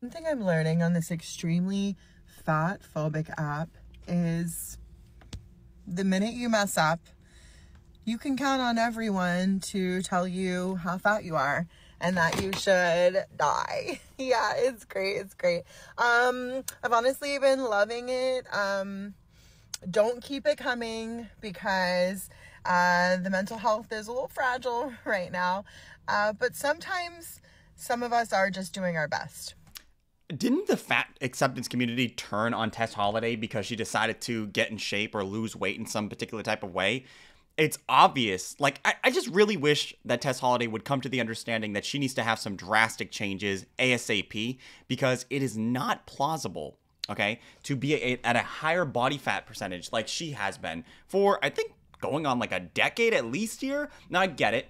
One thing I'm learning on this extremely fat phobic app is the minute you mess up, you can count on everyone to tell you how fat you are and that you should die. yeah, it's great. It's great. Um, I've honestly been loving it. Um, don't keep it coming because uh, the mental health is a little fragile right now. Uh, but sometimes some of us are just doing our best. Didn't the fat acceptance community turn on Tess Holliday because she decided to get in shape or lose weight in some particular type of way? It's obvious. Like, I, I just really wish that Tess Holliday would come to the understanding that she needs to have some drastic changes ASAP because it is not plausible okay, to be a, at a higher body fat percentage like she has been for, I think, going on like a decade at least here. Now, I get it.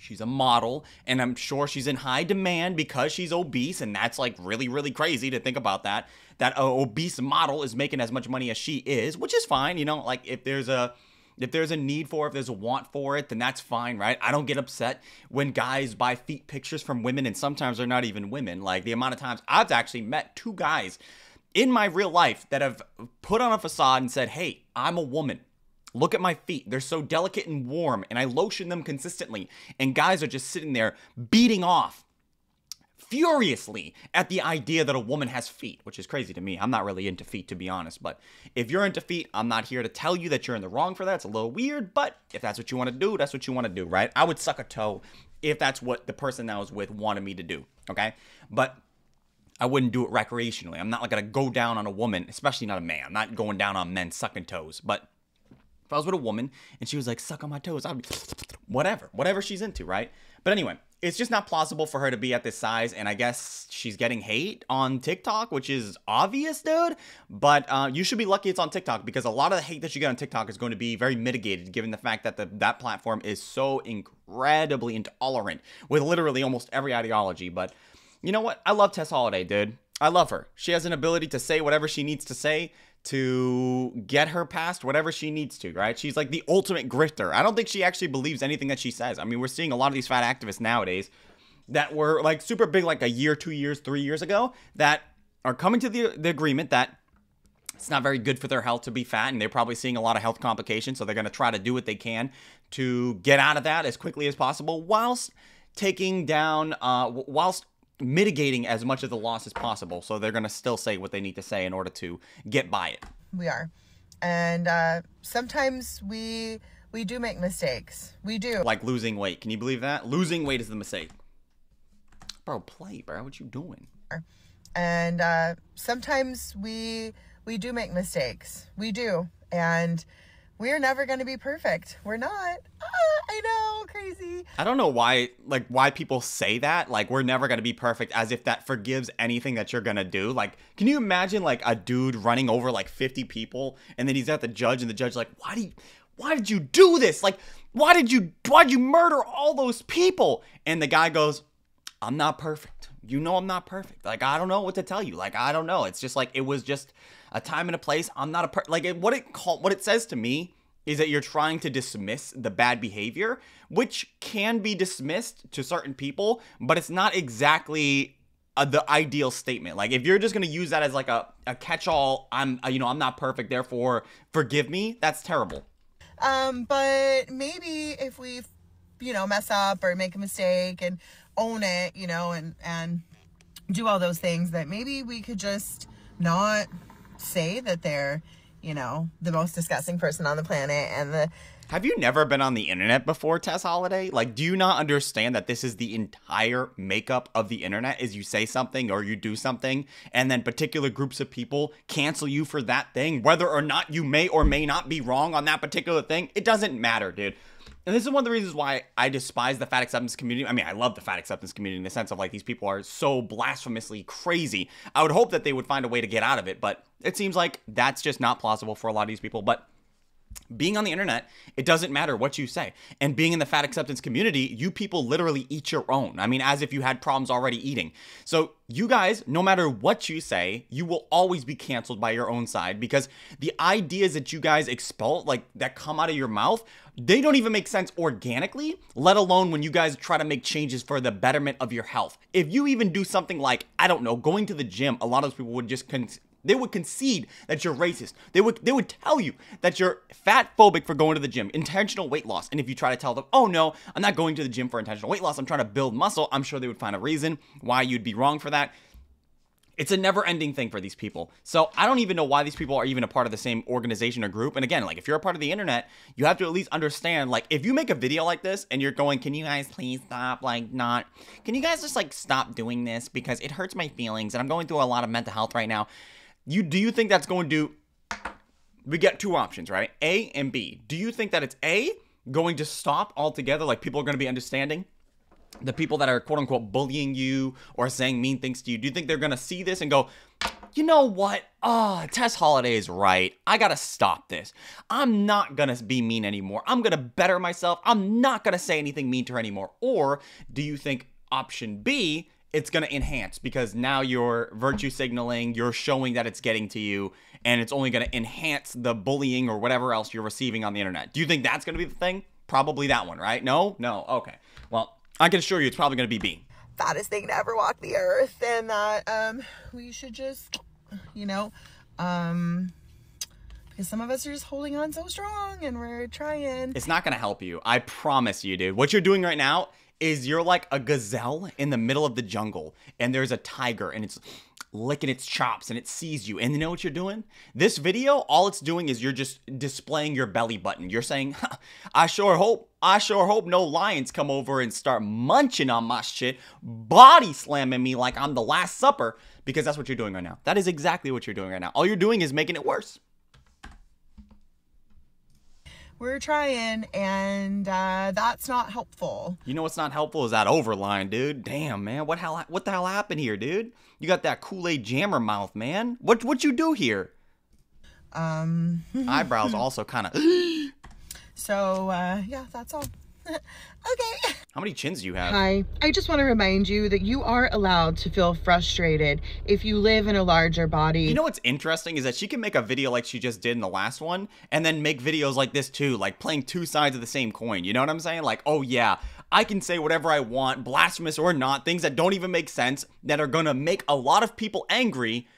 She's a model, and I'm sure she's in high demand because she's obese, and that's like really, really crazy to think about that. That a obese model is making as much money as she is, which is fine. You know, like if there's a if there's a need for it, if there's a want for it, then that's fine, right? I don't get upset when guys buy feet pictures from women, and sometimes they're not even women. Like the amount of times I've actually met two guys in my real life that have put on a facade and said, "Hey, I'm a woman." Look at my feet. They're so delicate and warm, and I lotion them consistently. And guys are just sitting there beating off furiously at the idea that a woman has feet, which is crazy to me. I'm not really into feet, to be honest. But if you're into feet, I'm not here to tell you that you're in the wrong for that. It's a little weird, but if that's what you want to do, that's what you want to do, right? I would suck a toe if that's what the person that I was with wanted me to do, okay? But I wouldn't do it recreationally. I'm not like gonna go down on a woman, especially not a man. I'm not going down on men sucking toes, but if I was with a woman and she was like, suck on my toes, I'd be whatever, whatever she's into, right? But anyway, it's just not plausible for her to be at this size, and I guess she's getting hate on TikTok, which is obvious, dude. But uh, you should be lucky it's on TikTok because a lot of the hate that you get on TikTok is going to be very mitigated, given the fact that the, that platform is so incredibly intolerant with literally almost every ideology. But you know what? I love Tess Holliday, dude. I love her. She has an ability to say whatever she needs to say to get her past whatever she needs to, right? She's like the ultimate grifter. I don't think she actually believes anything that she says. I mean, we're seeing a lot of these fat activists nowadays that were like super big like a year, two years, three years ago that are coming to the, the agreement that it's not very good for their health to be fat and they're probably seeing a lot of health complications. So they're going to try to do what they can to get out of that as quickly as possible whilst taking down, uh, whilst mitigating as much of the loss as possible. So they're going to still say what they need to say in order to get by it. We are. And uh, sometimes we we do make mistakes. We do. Like losing weight. Can you believe that? Losing weight is the mistake. Bro, play, bro. What you doing? And uh, sometimes we we do make mistakes. We do. And we're never going to be perfect. We're not. Ah, I know, crazy. I don't know why like why people say that. Like we're never going to be perfect as if that forgives anything that you're going to do. Like can you imagine like a dude running over like 50 people and then he's at the judge and the judge like, "Why do you why did you do this? Like why did you why did you murder all those people?" And the guy goes, "I'm not perfect. You know I'm not perfect. Like I don't know what to tell you. Like I don't know. It's just like it was just a time and a place. I'm not a per- like what it call what it says to me is that you're trying to dismiss the bad behavior, which can be dismissed to certain people, but it's not exactly uh, the ideal statement. Like if you're just gonna use that as like a, a catch-all, I'm uh, you know I'm not perfect, therefore forgive me. That's terrible. Um, but maybe if we, you know, mess up or make a mistake and own it, you know, and and do all those things, that maybe we could just not say that they're, you know, the most disgusting person on the planet and the have you never been on the internet before, Tess Holliday? Like, do you not understand that this is the entire makeup of the internet? Is you say something or you do something, and then particular groups of people cancel you for that thing, whether or not you may or may not be wrong on that particular thing. It doesn't matter, dude. And this is one of the reasons why I despise the fat acceptance community. I mean, I love the fat acceptance community in the sense of like these people are so blasphemously crazy. I would hope that they would find a way to get out of it, but it seems like that's just not plausible for a lot of these people. But being on the internet, it doesn't matter what you say. And being in the fat acceptance community, you people literally eat your own. I mean, as if you had problems already eating. So, you guys, no matter what you say, you will always be canceled by your own side because the ideas that you guys expel, like that come out of your mouth, they don't even make sense organically, let alone when you guys try to make changes for the betterment of your health. If you even do something like, I don't know, going to the gym, a lot of those people would just con- they would concede that you're racist. They would they would tell you that you're fat phobic for going to the gym, intentional weight loss. And if you try to tell them, "Oh no, I'm not going to the gym for intentional weight loss. I'm trying to build muscle," I'm sure they would find a reason why you'd be wrong for that. It's a never-ending thing for these people. So I don't even know why these people are even a part of the same organization or group. And again, like if you're a part of the internet, you have to at least understand like if you make a video like this and you're going, "Can you guys please stop like not Can you guys just like stop doing this because it hurts my feelings and I'm going through a lot of mental health right now." You do you think that's going to we get two options, right? A and B. Do you think that it's A going to stop altogether like people are going to be understanding? the people that are quote unquote bullying you or saying mean things to you, do you think they're gonna see this and go, you know what? Ah, oh, Tess Holliday is right. I gotta stop this. I'm not gonna be mean anymore. I'm gonna better myself. I'm not gonna say anything mean to her anymore. Or do you think option B, it's gonna enhance because now you're virtue signaling, you're showing that it's getting to you, and it's only gonna enhance the bullying or whatever else you're receiving on the internet? Do you think that's gonna be the thing? Probably that one, right? No? No. Okay. Well, I can assure you it's probably going to be B. Fattest thing to ever walk the earth, and that um, we should just, you know, um, because some of us are just holding on so strong and we're trying. It's not going to help you. I promise you, dude. What you're doing right now is you're like a gazelle in the middle of the jungle, and there's a tiger, and it's licking its chops and it sees you. And you know what you're doing? This video, all it's doing is you're just displaying your belly button. You're saying, I sure hope, I sure hope no lions come over and start munching on my shit, body slamming me like I'm the Last Supper, because that's what you're doing right now. That is exactly what you're doing right now. All you're doing is making it worse we're trying and uh, that's not helpful. You know what's not helpful is that overline dude. Damn man. What hell what the hell happened here dude? You got that kool-aid jammer mouth man. What what you do here? Um. Eyebrows also kind of so uh yeah that's all okay. How many chins do you have? Hi. I just want to remind you that you are allowed to feel frustrated if you live in a larger body. You know what's interesting is that she can make a video like she just did in the last one and then make videos like this too, like playing two sides of the same coin. You know what I'm saying? Like, oh yeah, I can say whatever I want, blasphemous or not, things that don't even make sense, that are gonna make a lot of people angry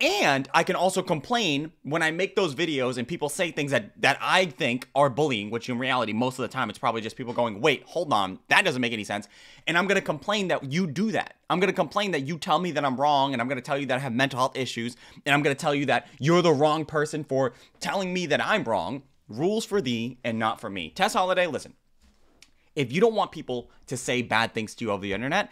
and I can also complain when I make those videos and people say things that, that I think are bullying, which in reality, most of the time, it's probably just people going, wait, hold on, that doesn't make any sense. And I'm to complain that you do that. I'm to complain that you tell me that I'm wrong, and I'm to tell you that I have mental health issues, and I'm to tell you that you're the wrong person for telling me that I'm wrong. Rules for thee and not for me. Tess Holliday, listen. If you don't want people to say bad things to you over the internet,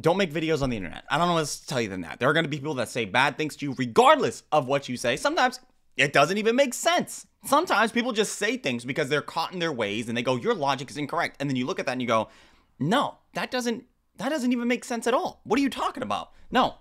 don't make videos on the internet. I don't know what else to tell you than that. There are going to be people that say bad things to you regardless of what you say. Sometimes it doesn't even make sense. Sometimes people just say things because they're caught in their ways and they go, "Your logic is incorrect." And then you look at that and you go, "No, that doesn't that doesn't even make sense at all. What are you talking about?" No,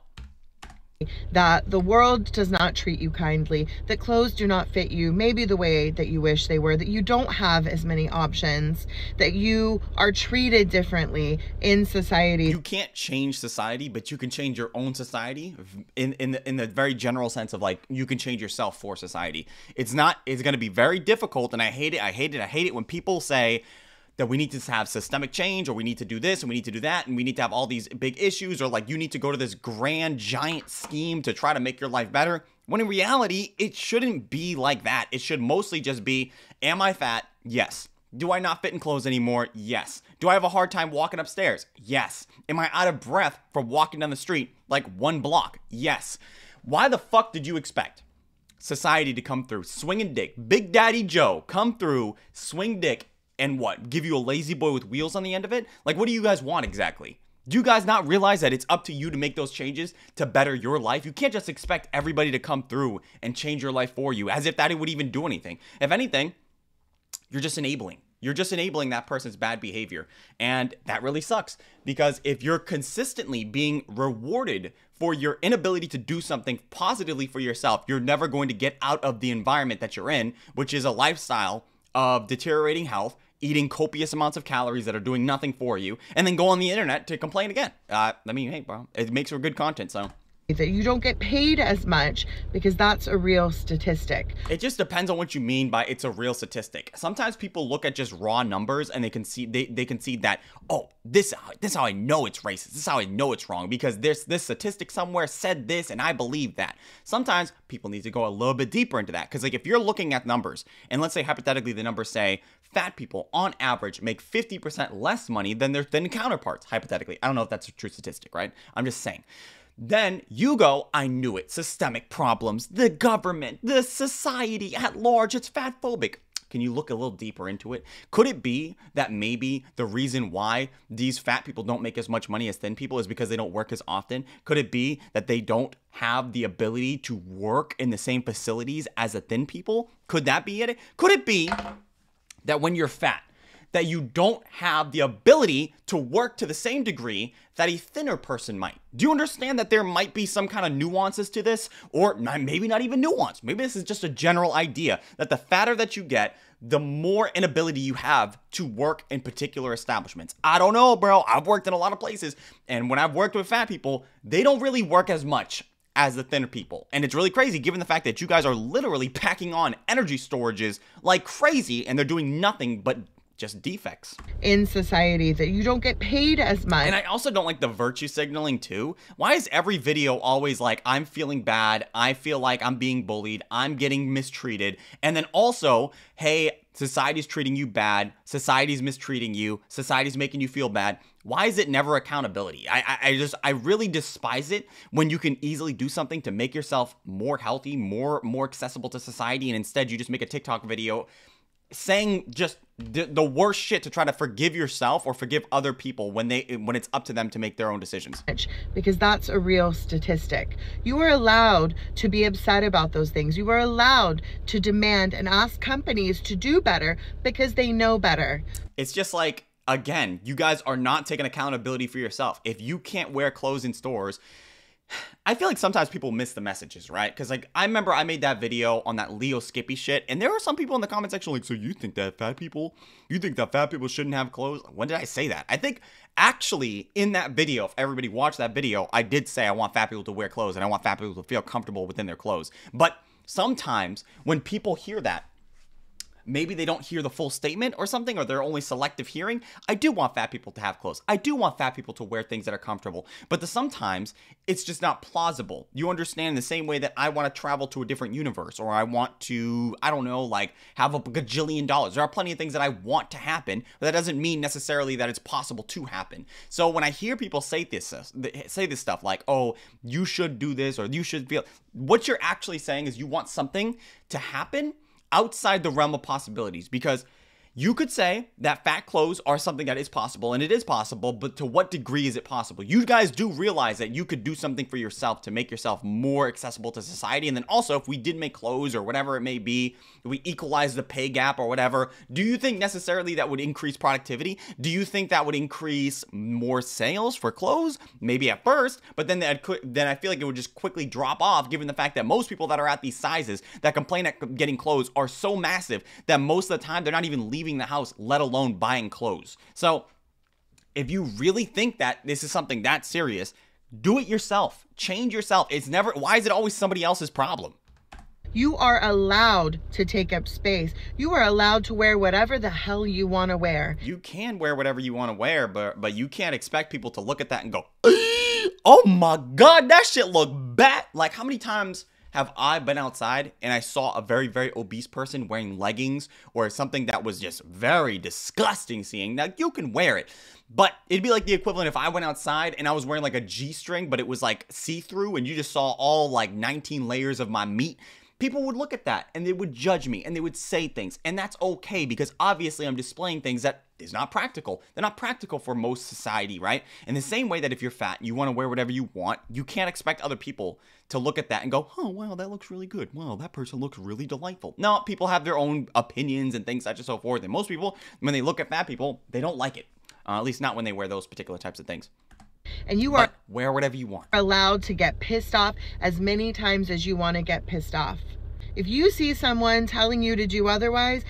that the world does not treat you kindly, that clothes do not fit you maybe the way that you wish they were, that you don't have as many options, that you are treated differently in society. You can't change society, but you can change your own society in in the, in the very general sense of like you can change yourself for society. It's not it's going to be very difficult and I hate it. I hate it. I hate it when people say that we need to have systemic change or we need to do this and we need to do that and we need to have all these big issues or like you need to go to this grand giant scheme to try to make your life better when in reality it shouldn't be like that. It should mostly just be am i fat? Yes. Do i not fit in clothes anymore? Yes. Do i have a hard time walking upstairs? Yes. Am i out of breath from walking down the street like one block? Yes. Why the fuck did you expect society to come through? Swing swinging dick. Big daddy joe come through swing dick and what? Give you a lazy boy with wheels on the end of it? Like, what do you guys want exactly? Do you guys not realize that it's up to you to make those changes to better your life? You can't just expect everybody to come through and change your life for you as if that would even do anything. If anything, you're just enabling. You're just enabling that person's bad behavior. And that really sucks because if you're consistently being rewarded for your inability to do something positively for yourself, you're never going to get out of the environment that you're in, which is a lifestyle of deteriorating health, eating copious amounts of calories that are doing nothing for you, and then go on the internet to complain again. Uh, I mean, hey, bro, it makes for good content, so that you don't get paid as much because that's a real statistic. It just depends on what you mean by it's a real statistic. Sometimes people look at just raw numbers and they can see they, they can see that, oh, this this is how I know it's racist. This is how I know it's wrong because there's this statistic somewhere said this and I believe that. Sometimes people need to go a little bit deeper into that. Because like if you're looking at numbers, and let's say hypothetically the numbers say fat people on average make 50% less money than their thin counterparts, hypothetically. I don't know if that's a true statistic, right? I'm just saying. Then you go, I knew it. Systemic problems, the government, the society at large, it's fat phobic. Can you look a little deeper into it? Could it be that maybe the reason why these fat people don't make as much money as thin people is because they don't work as often? Could it be that they don't have the ability to work in the same facilities as the thin people? Could that be it? Could it be that when you're fat, that you don't have the ability to work to the same degree that a thinner person might. Do you understand that there might be some kind of nuances to this? Or maybe not even nuance. Maybe this is just a general idea that the fatter that you get, the more inability you have to work in particular establishments. I don't know, bro. I've worked in a lot of places, and when I've worked with fat people, they don't really work as much as the thinner people. And it's really crazy given the fact that you guys are literally packing on energy storages like crazy and they're doing nothing but just defects in society that you don't get paid as much. And I also don't like the virtue signaling too. Why is every video always like I'm feeling bad, I feel like I'm being bullied, I'm getting mistreated, and then also, hey, society's treating you bad, society's mistreating you, society's making you feel bad. Why is it never accountability? I, I, I just I really despise it when you can easily do something to make yourself more healthy, more more accessible to society, and instead you just make a TikTok video saying just the, the worst shit to try to forgive yourself or forgive other people when they when it's up to them to make their own decisions. Because that's a real statistic. You are allowed to be upset about those things. You are allowed to demand and ask companies to do better because they know better. It's just like again you guys are not taking accountability for yourself. If you can't wear clothes in stores I feel like sometimes people miss the messages, right? Because like I remember I made that video on that Leo Skepi shit, and there were some people in the comment section like, "So you think that fat people, you think that fat people shouldn't have clothes?" When did I say that? I think actually in that video, if everybody watched that video, I did say I want fat people to wear clothes and I want fat people to feel comfortable within their clothes. But sometimes when people hear that, maybe they don't hear the full statement or something, or they're only selective hearing. I do want fat people to have clothes. I do want fat people to wear things that are comfortable. But the, sometimes it's just not plausible. You understand the same way that I want to travel to a different universe, or I want to, I don't know, like have a gajillion dollars. There are plenty of things that I want to happen, but that doesn't mean necessarily that it's possible to happen. So when I hear people say this, uh, say this stuff like, "Oh, you should do this," or "You should feel," what you're actually saying is you want something to happen outside the realm of possibilities because you could say that fat clothes are something that is possible, and it is possible, but to what degree is it possible? You guys do realize that you could do something for yourself to make yourself more accessible to society. And then also, if we did make clothes or whatever it may be, we equalize the pay gap or whatever, do you think necessarily that would increase productivity? Do you think that would increase more sales for clothes? Maybe at first, but then that then I feel like it would just quickly drop off given the fact that most people that are at these sizes that complain at getting clothes are so massive that most of the time they're not even leaving leaving the house, let alone buying clothes. So, if you really think that this is something that serious, do it yourself. Change yourself. It's never, why is it always somebody else's problem? You are allowed to take up space. You are allowed to wear whatever the hell you want to wear. You can wear whatever you want to wear, but but you can't expect people to look at that and go, "Oh my god, that shit look bad." Like how many times have I been outside and I saw a very, very obese person wearing leggings or something that was just very disgusting seeing? Now, you can wear it, but it'd be like the equivalent if I went outside and I was wearing like a G string, but it was like see through and you just saw all like 19 layers of my meat people would look at that and they would judge me and they would say things. And that's okay because obviously I'm displaying things that is not practical. They're not practical for most society, right? In the same way that if you're fat, and you want to wear whatever you want, you can't expect other people to look at that and go, oh, wow, that looks really good. Wow, that person looks really delightful. No, people have their own opinions and things such and so forth. And most people, when they look at fat people, they don't like it. Uh, at least not when they wear those particular types of things. And you are But wear whatever you want. allowed to get pissed off as many times as you want to get pissed off. If you see someone telling you to do otherwise,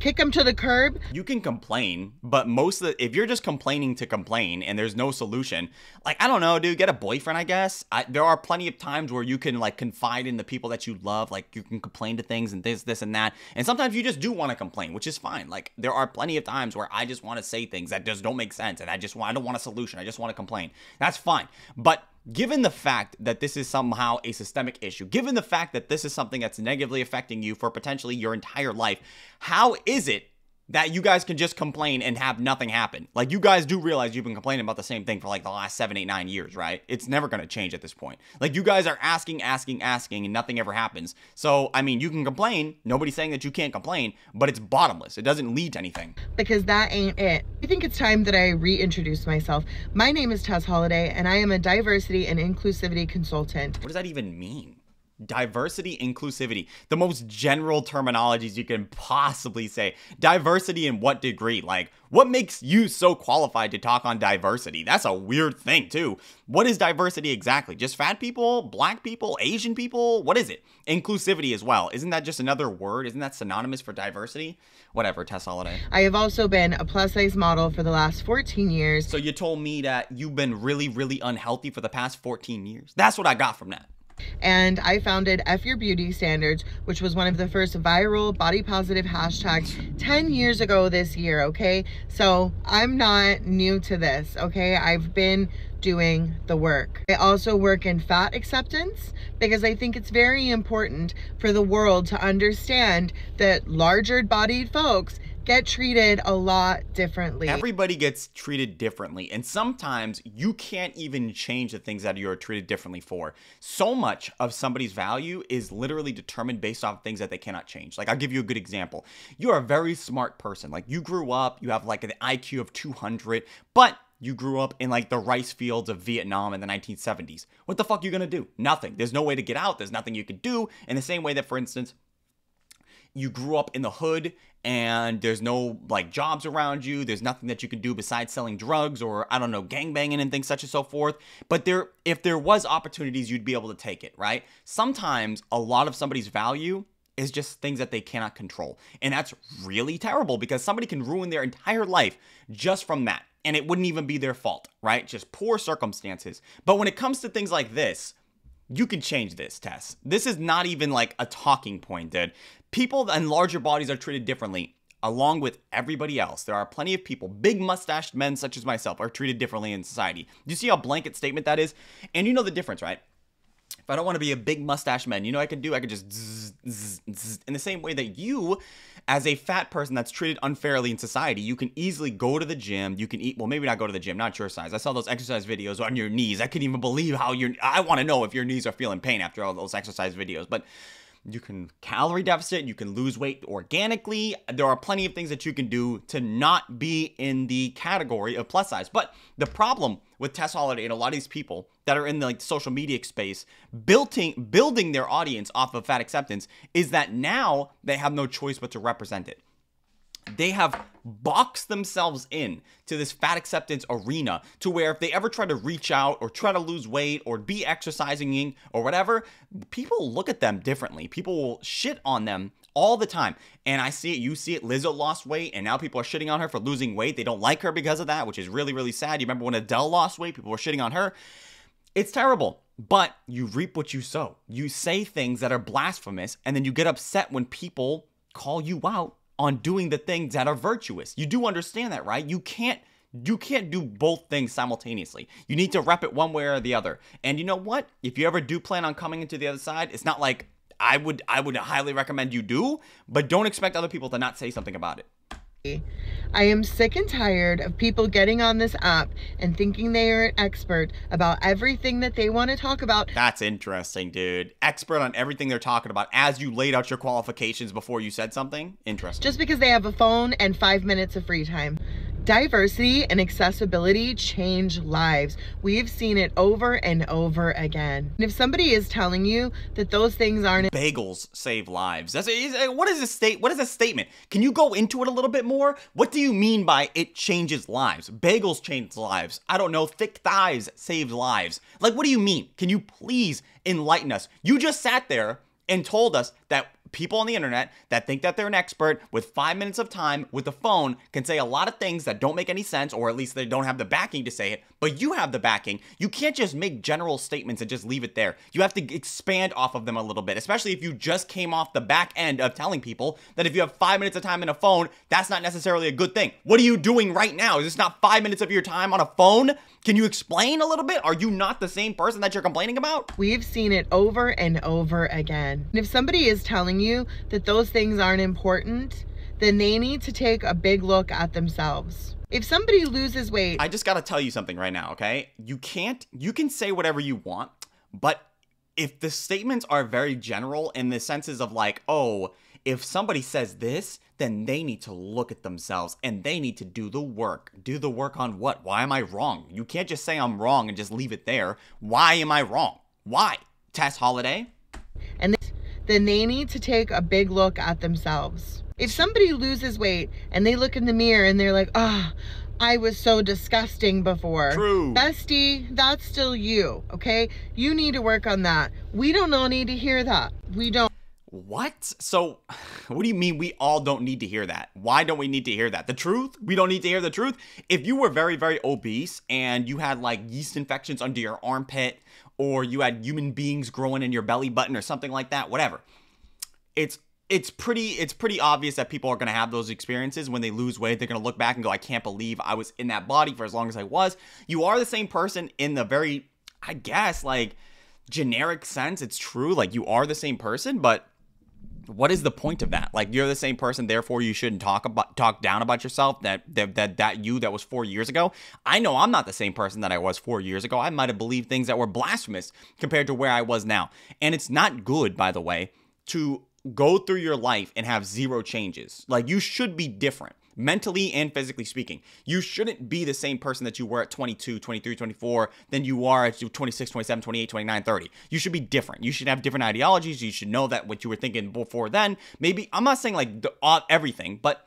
kick them to the curb. You can complain, but most of the, if you're just complaining to complain and there's no solution, like I don't know, dude, get a boyfriend, I guess. I, there are plenty of times where you can like confide in the people that you love, like you can complain to things and this, this, and that. And sometimes you just do want to complain, which is fine. Like there are plenty of times where I just want to say things that just don't make sense, and I just want, I don't want a solution. I just want to complain. That's fine, but given the fact that this is somehow a systemic issue, given the fact that this is something that's negatively affecting you for potentially your entire life, how is it that you guys can just complain and have nothing happen? Like, you guys do realize you've been complaining about the same thing for like the last seven, eight, nine years, right? It's never going to change at this point. Like, you guys are asking, asking, asking, and nothing ever happens. So, I mean, you can complain. Nobody's saying that you can't complain, but it's bottomless. It doesn't lead to anything. because that ain't it. I think it's time that I reintroduce myself. My name is Tess Holliday, and I am a diversity and inclusivity consultant. What does that even mean? Diversity, inclusivity, the most general terminologies you can possibly say. Diversity in what degree? Like, what makes you so qualified to talk on diversity? That's a weird thing, too. What is diversity exactly? Just fat people, black people, Asian people? What is it? Inclusivity as well. Isn't that just another word? Isn't that synonymous for diversity? Whatever, Tess Holliday. I have also been a plus size model for the last 14 years. So you told me that you've been really, really unhealthy for the past 14 years. That's what I got from that. And I founded F Your Beauty Standards, which was one of the first viral body positive hashtags 10 years ago this year, okay? So I'm not new to this, okay? I've been doing the work. I also work in fat acceptance because I think it's very important for the world to understand that larger bodied folks get treated a lot differently. Everybody gets treated differently, and sometimes you can't even change the things that you're treated differently for. So much of somebody's value is literally determined based off things that they cannot change. Like, I'll give you a good example. You're a very smart person. Like, you grew up, you have like an IQ of 200, but you grew up in like the rice fields of Vietnam in the 1970s. What the fuck are you gonna do? Nothing. There's no way to get out. There's nothing you can do. In the same way that, for instance, you grew up in the hood and there's no like jobs around you. There's nothing that you can do besides selling drugs or i don't know gangbanging and things such and so forth. But there if there was opportunities you'd be able to take it right? Sometimes a lot of somebody's value is just things that they cannot control. And that's really terrible because somebody can ruin their entire life just from that. And it wouldn't even be their fault right? Just poor circumstances. But when it comes to things like this you can change this, Tess. This is not even like a talking point, dude. People and larger bodies are treated differently, along with everybody else. There are plenty of people, big mustached men such as myself, are treated differently in society. Do you see how blanket statement that is? And you know the difference, right? If I don't want to be a big mustache man, you know I could do? I could just zzz, zzz, zzz, in the same way that you, as a fat person that's treated unfairly in society, you can easily go to the gym. You can eat, well, maybe not go to the gym, not your size. I saw those exercise videos on your knees. I couldn't even believe how your, I want to know if your knees are feeling pain after all those exercise videos. But you can calorie deficit, you can lose weight organically. There are plenty of things that you can do to not be in the category of plus size. But the problem with Tess Holliday and a lot of these people that are in the like social media space building building their audience off of fat acceptance is that now they have no choice but to represent it they have boxed themselves in to this fat acceptance arena to where if they ever try to reach out or try to lose weight or be exercising or whatever, people look at them differently. People will shit on them all the time. And I see it, you see it. Lizzo lost weight, and now people are shitting on her for losing weight. They don't like her because of that, which is really, really sad. You remember when Adele lost weight, people were shitting on her. It's terrible. But you reap what you sow. You say things that are blasphemous, and then you get upset when people call you out on doing the things that are virtuous. You do understand that, right? You can't you can't do both things simultaneously. You need to rep it one way or the other. And you know what? If you ever do plan on coming into the other side, it's not like I would I would highly recommend you do, but don't expect other people to not say something about it. I am sick and tired of people getting on this app and thinking they are an expert about everything that they want to talk about. That's interesting, dude. Expert on everything they're talking about as you laid out your qualifications before you said something? Interesting. Just because they have a phone and five minutes of free time. Diversity and accessibility change lives. We've seen it over and over again. And if somebody is telling you that those things aren't bagels save lives. That's a, uh, what is a state what is a statement? Can you go into it a little bit more? What do you mean by it changes lives? Bagels change lives. I don't know, thick thighs save lives. Like what do you mean? Can you please enlighten us? You just sat there and told us that people on the internet that think that they're an expert with five minutes of time with a phone can say a lot of things that don't make any sense, or at least they don't have the backing to say it, but you have the backing. You can't just make general statements and just leave it there. You have to expand off of them a little bit, especially if you just came off the back end of telling people that if you have five minutes of time in a phone, that's not necessarily a good thing. What are you doing right now? Is this not five minutes of your time on a phone? Can you explain a little bit? Are you not the same person that you're complaining about? We've seen it over and over again. And if somebody is telling you that those things aren't important, then they need to take a big look at themselves. If somebody loses weight, I just got to tell you something right now, okay? You can't, you can say whatever you want, but if the statements are very general in the senses of like, oh, if somebody says this, then they need to look at themselves and they need to do the work. Do the work on what? Why am I wrong? You can't just say I'm wrong and just leave it there. Why am I wrong? Why? Tess Holliday? And then they need to take a big look at themselves. If somebody loses weight and they look in the mirror and they're like, oh, I was so disgusting before. True. Bestie, that's still you, okay? You need to work on that. We don't all need to hear that. We don't. What? So, what do you mean we all don't need to hear that? Why don't we need to hear that? The truth? We don't need to hear the truth? If you were very, very obese and you had like yeast infections under your armpit or you had human beings growing in your belly button or something like that, whatever. It's it's pretty it's pretty obvious that people are going to have those experiences when they lose weight they're going to look back and go I can't believe I was in that body for as long as I was. You are the same person in the very I guess like generic sense it's true like you are the same person but what is the point of that? Like you're the same person, therefore you shouldn't talk about talk down about yourself. That that that, that you that was four years ago. I know I'm not the same person that I was four years ago. I might have believed things that were blasphemous compared to where I was now. And it's not good, by the way, to go through your life and have zero changes. Like you should be different mentally and physically speaking. You shouldn't be the same person that you were at 22, 23, 24 than you are at 26, 27, 28, 29, 30. You should be different. You should have different ideologies. You should know that what you were thinking before then. Maybe, I'm not saying like the, uh, everything, but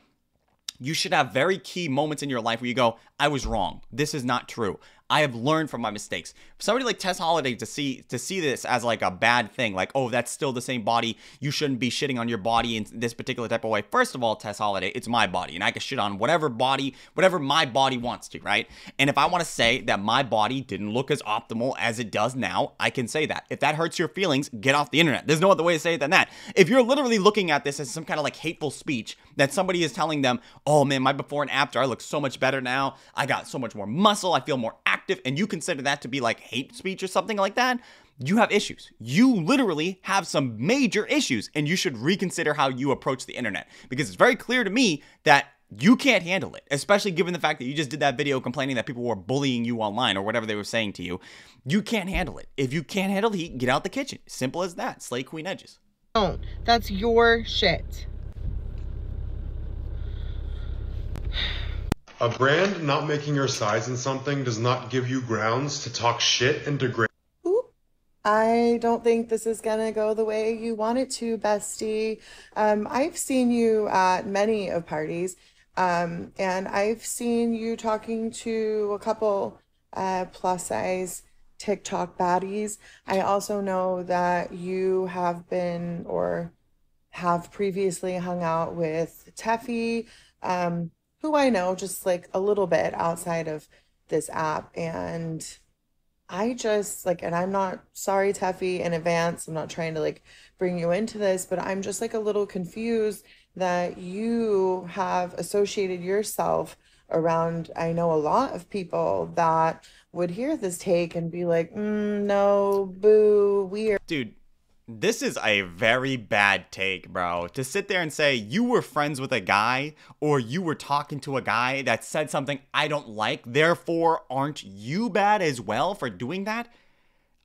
you should have very key moments in your life where you go, I was wrong. This is not true. I have learned from my mistakes. Somebody like Tess Holliday to see to see this as like a bad thing, like oh that's still the same body, you shouldn't be shitting on your body in this particular type of way. First of all, Tess Holliday, it's my body, and I can shit on whatever body, whatever my body wants to, right? And if I want to say that my body didn't look as optimal as it does now, I can say that. If that hurts your feelings, get off the internet. There's no other way to say it than that. If you're literally looking at this as some kind of like hateful speech that somebody is telling them, oh man, my before and after, I look so much better now. I got so much more muscle. I feel more active, and you consider that to be like hate speech or something like that, you have issues. You literally have some major issues, and you should reconsider how you approach the internet because it's very clear to me that you can't handle it, especially given the fact that you just did that video complaining that people were bullying you online or whatever they were saying to you. You can't handle it. If you can't handle the heat, get out the kitchen. Simple as that. Slay Queen Edges. Don't. That's your shit. A brand not making your size in something does not give you grounds to talk shit and degrade. I don't think this is gonna go the way you want it to, bestie. Um, I've seen you at many of parties, um, and I've seen you talking to a couple uh, plus size TikTok baddies. I also know that you have been or have previously hung out with Teffy. Um, who I know just like a little bit outside of this app. And I just like, and I'm not sorry, Teffy, in advance. I'm not trying to like bring you into this, but I'm just like a little confused that you have associated yourself around. I know a lot of people that would hear this take and be like, mm, no, boo, weird. Dude, This is a very bad take, bro. To sit there and say you were friends with a guy or you were talking to a guy that said something I don't like, therefore aren't you bad as well for doing that?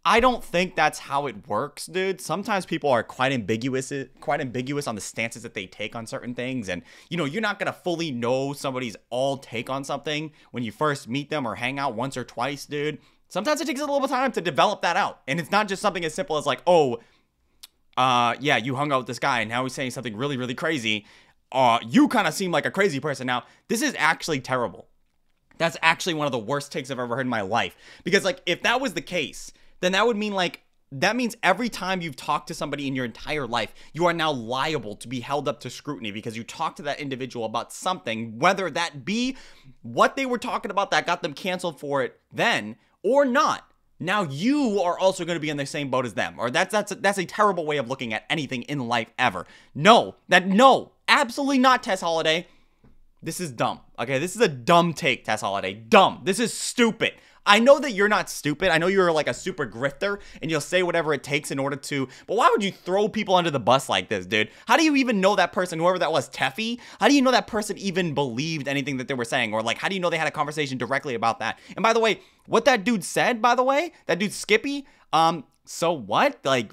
I don't think that's how it works, dude. Sometimes people are quite ambiguous quite ambiguous on the stances that they take on certain things and you know, you're not going to fully know somebody's all take on something when you first meet them or hang out once or twice, dude. Sometimes it takes a little bit of time to develop that out. And it's not just something as simple as like, "Oh, uh, yeah, you hung out with this guy and now he's saying something really, really crazy. Uh, you kind of seem like a crazy person. Now, this is actually terrible. That's actually one of the worst takes I've ever heard in my life. Because, like, if that was the case, then that would mean, like, that means every time you've talked to somebody in your entire life, you are now liable to be held up to scrutiny because you talked to that individual about something, whether that be what they were talking about that got them canceled for it then or not now you are also going to be in the same boat as them or that's that's that's a terrible way of looking at anything in life ever. No that no absolutely not tess holliday this is dumb okay? This is a dumb take tess holliday dumb. This is stupid I know that you're not stupid. I know you're like a super grifter and you'll say whatever it takes in order to, but why would you throw people under the bus like this, dude? How do you even know that person, whoever that was, Teffy? How do you know that person even believed anything that they were saying? Or like, how do you know they had a conversation directly about that? And by the way, what that dude said, by the way, that dude Skepi, um, so what? Like,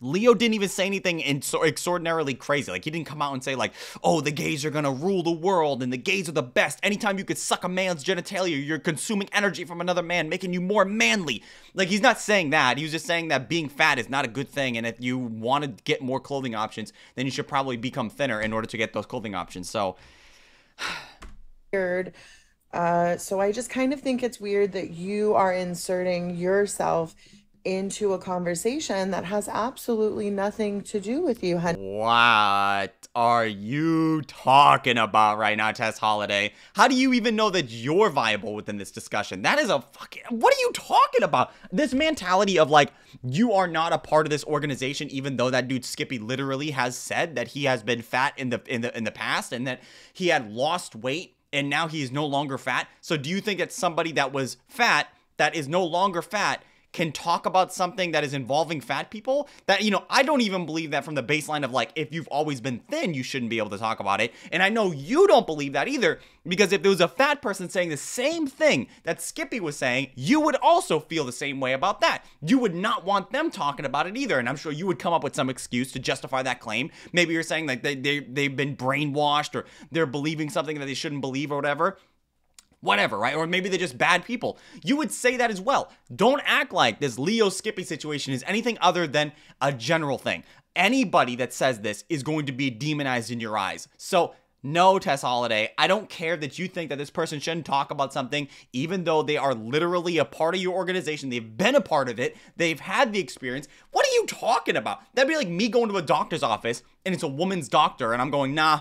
Leo didn't even say anything extraordinarily crazy. Like he didn't come out and say like, "Oh, the gays are gonna rule the world and the gays are the best." Anytime you could suck a man's genitalia, you're consuming energy from another man, making you more manly. Like he's not saying that. He was just saying that being fat is not a good thing, and if you want to get more clothing options, then you should probably become thinner in order to get those clothing options. So. weird. Uh, so I just kind of think it's weird that you are inserting yourself into a conversation that has absolutely nothing to do with you, honey. What are you talking about right now, Tess Holliday? How do you even know that you're viable within this discussion? That is a fucking. What are you talking about? This mentality of like, you are not a part of this organization, even though that dude Skepi literally has said that he has been fat in the in the in the past and that he had lost weight and now he is no longer fat. So do you think that somebody that was fat that is no longer fat can talk about something that is involving fat people that you know i don't even believe that from the baseline of like if you've always been thin you shouldn't be able to talk about it. And i know you don't believe that either because if there was a fat person saying the same thing that skepi was saying you would also feel the same way about that. You would not want them talking about it either and i'm sure you would come up with some excuse to justify that claim. Maybe you're saying like they, they, they've been brainwashed or they're believing something that they shouldn't believe or whatever whatever, right? Or maybe they're just bad people. You would say that as well. Don't act like this Leo Skepi situation is anything other than a general thing. Anybody that says this is going to be demonized in your eyes. So, no, Tess Holliday, I don't care that you think that this person shouldn't talk about something, even though they are literally a part of your organization. They've been a part of it, they've had the experience. What are you talking about? That'd be like me going to a doctor's office and it's a woman's doctor, and I'm going, nah,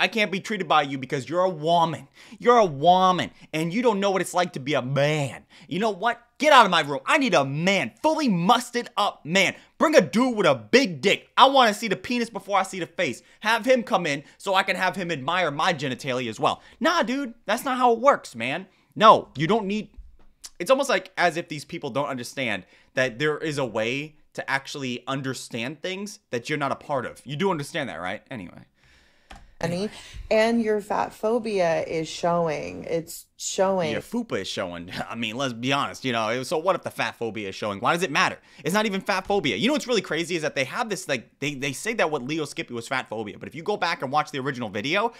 I can't be treated by you because you're a woman. You're a woman and you don't know what it's like to be a man. You know what? Get out of my room. I need a man, fully musted up man. Bring a dude with a big dick. I want to see the penis before I see the face. Have him come in so I can have him admire my genitalia as well. Nah, dude, that's not how it works, man. No, you don't need. It's almost like as if these people don't understand that there is a way to actually understand things that you're not a part of. You do understand that, right? Anyway honey. And your fat phobia is showing. It's showing. Your fupa is showing. I mean, let's be honest. You know, so what if the fat phobia is showing? Why does it matter? It's not even fat phobia. You know what's really crazy is that they have this like they they say that what Leo Skepi was fat phobia, but if you go back and watch the original video,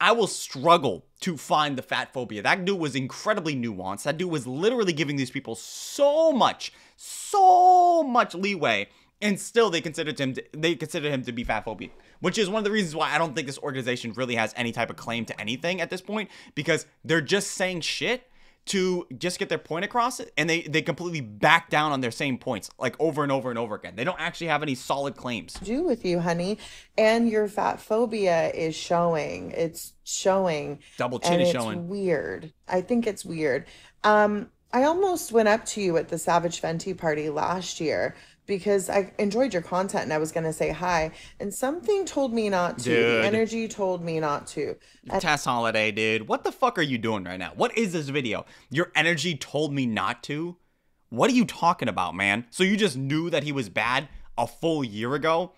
I will struggle to find the fat phobia. That dude was incredibly nuanced. That dude was literally giving these people so much, so much leeway, and still they considered him to, they considered him to be fat phobia which is one of the reasons why I don't think this organization really has any type of claim to anything at this point because they're just saying shit to just get their point across and they they completely back down on their same points like over and over and over again. They don't actually have any solid claims. Do with you honey and your fat phobia is showing. It's showing. Double chin is showing. weird. I think it's weird. Um i almost went up to you at the savage fenty party last year because I enjoyed your content and I was going to say hi. And something told me not to. Dude. The energy told me not to. And- Tess Holliday, dude. What the fuck are you doing right now? What is this video? Your energy told me not to? What are you talking about, man? So you just knew that he was bad a full year ago.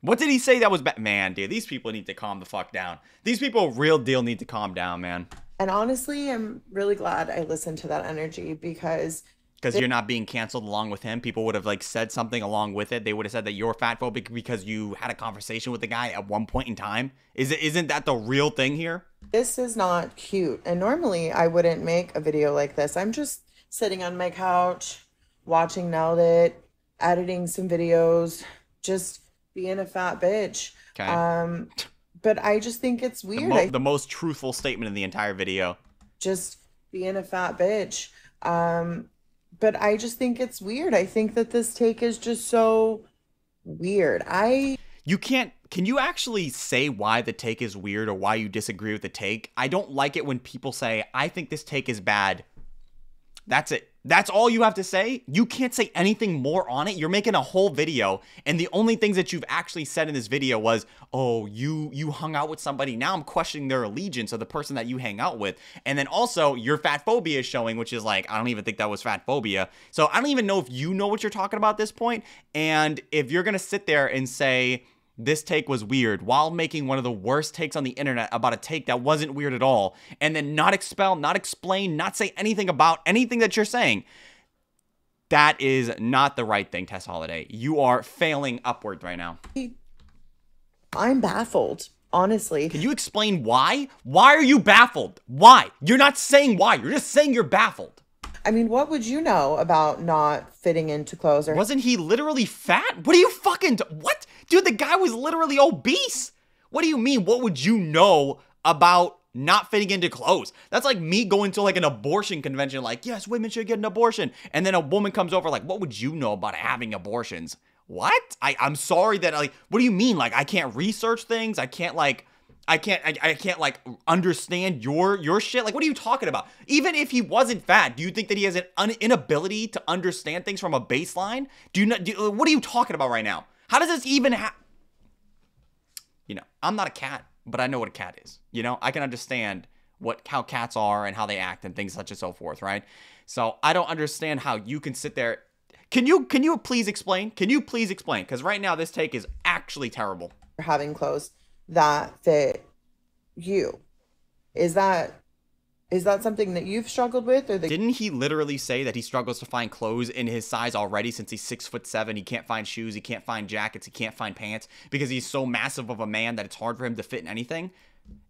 What did he say that was bad? Man, dude, these people need to calm the fuck down. These people, real deal, need to calm down, man. And honestly, I'm really glad I listened to that energy because Because you're not being canceled along with him. People would have like said something along with it. They would have said that you're fat phobic because you had a conversation with the guy at one point in time. Is it? Isn't that the real thing here? this is not cute. And normally I wouldn't make a video like this. I'm just sitting on my couch, watching Nailed It, editing some videos, just being a fat bitch. Okay. Um, but I just think it's the, weird. mo- I the most truthful statement in the entire video. just being a fat bitch. Um, but I just think it's weird. I think that this take is just so weird. I You can't. Can you actually say why the take is weird or why you disagree with the take? I don't like it when people say, I think this take is bad. That's it. That's all you have to say. You can't say anything more on it. You're making a whole video, and the only things that you've actually said in this video was, "Oh, you you hung out with somebody." Now I'm questioning their allegiance of the person that you hang out with, and then also your fat phobia is showing, which is like I don't even think that was fat phobia. So I don't even know if you know what you're talking about at this point, and if you're gonna sit there and say this take was weird while making one of the worst takes on the internet about a take that wasn't weird at all and then not expel not explain not say anything about anything that you're saying. That is not the right thing tess holliday you are failing upward right now. I'm baffled, honestly. can you explain why? Why are you baffled? Why? You're not saying why you're just saying you're baffled. I mean, what would you know about not fitting into clothes or wasn't he literally fat? What are you fucking t- what dude the guy was literally obese what do you mean what would you know about not fitting into clothes that's like me going to like an abortion convention like yes women should get an abortion and then a woman comes over like what would you know about having abortions what I, i'm sorry that like what do you mean like i can't research things i can't like I can't I, I can't like understand your your shit. Like what are you talking about? Even if he wasn't fat, do you think that he has an inability to understand things from a baseline? Do you not do, what are you talking about right now? How does this even happen? You know, I'm not a cat, but I know what a cat is. You know, I can understand what how cats are and how they act and things such and so forth, right? So, I don't understand how you can sit there can you can you please explain? Can you please explain? Cuz right now this take is actually terrible. having clothes that fit you? Is that is that something that you've struggled with or that Didn't he literally say that he struggles to find clothes in his size already since he's six foot seven? He can't find shoes, he can't find jackets, he can't find pants because he's so massive of a man that it's hard for him to fit in anything.